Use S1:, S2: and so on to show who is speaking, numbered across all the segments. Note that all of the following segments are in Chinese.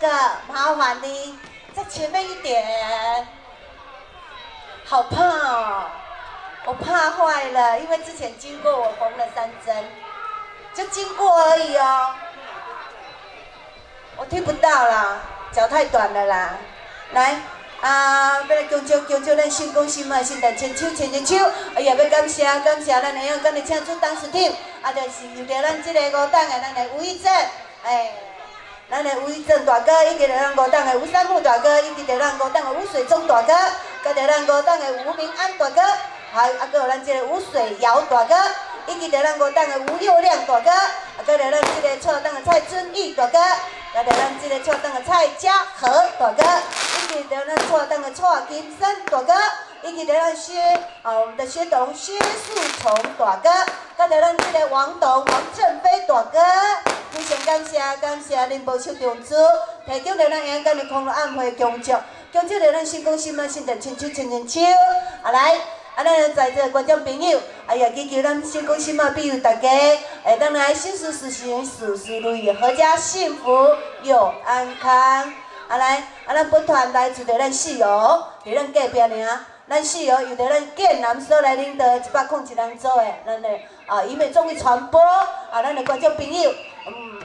S1: 个麻烦你在前面一点。好怕哦，我怕坏了，因为之前经过我缝了三针，就经过而已哦。我听不到啦，脚太短了啦。来。啊！要来恭祝恭祝咱新公新嘛，新蛋千手千千手。哎呀，要感谢感谢咱的样，今日请出董事长，啊，就是有着咱这个五党的咱的吴义正，哎，咱的吴义正大哥，以及着咱五党的吴三木大哥，以及着咱五党的吴水忠大哥，佮着咱五党的吴明安大哥，还啊，佮有咱这个吴水尧大哥，以及着咱五党的吴佑亮大哥，啊，佮着咱这个错党的蔡尊义大哥，佮着咱这个错党的蔡家和大哥。以及咱错当的错金生大哥，以及咱薛啊我们的薛董薛树崇大哥，甲着咱这个王董王振飞大哥，非常感谢感谢恁无手中资，提供着咱阳光的空乐晚会恭祝，恭祝着咱新公新嘛新的千秋千年秋，啊来，啊咱在座观众朋友，哎呀祈求咱新公新嘛庇佑大家，哎当然心事事情事事如意，阖家幸福又安康。啊来，啊咱本团来自着咱四友，伫咱隔壁尔。咱四友由着咱建南所来领导一百空一人组的，咱的啊，以美作为传播啊，咱的观众朋友，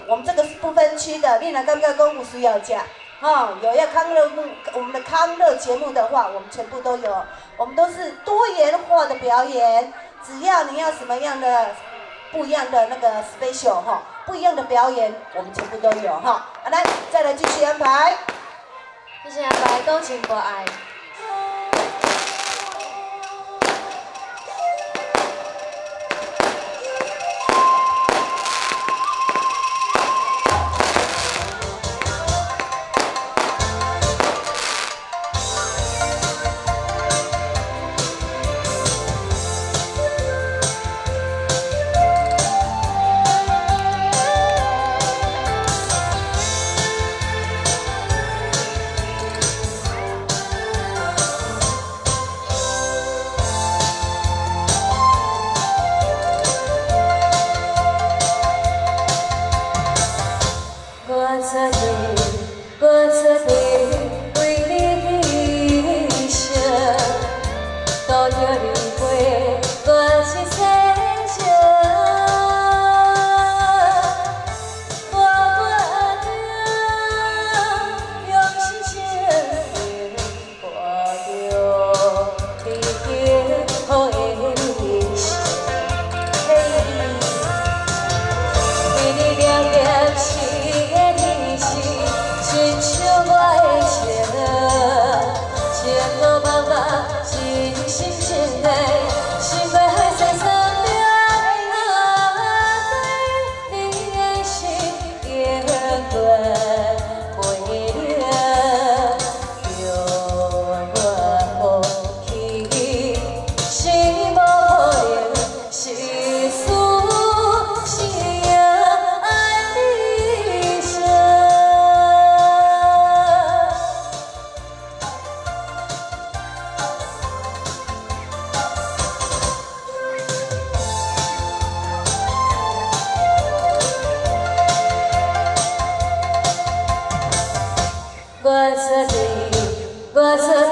S1: 我们这个是不分区的，你若感觉讲有需要吃，哈，有要康乐目，我们的康乐节目的话，我们全部都有，我们都是多元化的表演，只要你要什么样的。不一样的那个 special 哈，不一样的表演，我们全部都有哈。好，来，再来继续安排，
S2: 继续安排，多情多爱。千秋。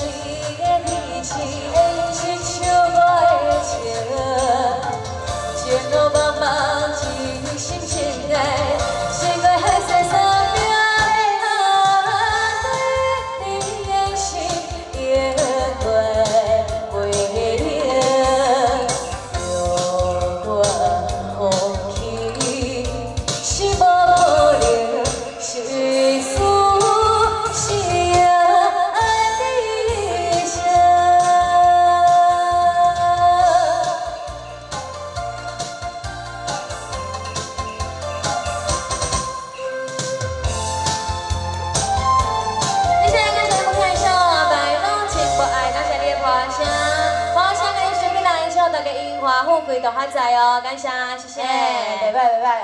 S3: 心连一起个樱花富贵都还在哦，感谢，谢谢。
S1: 拜拜，拜拜。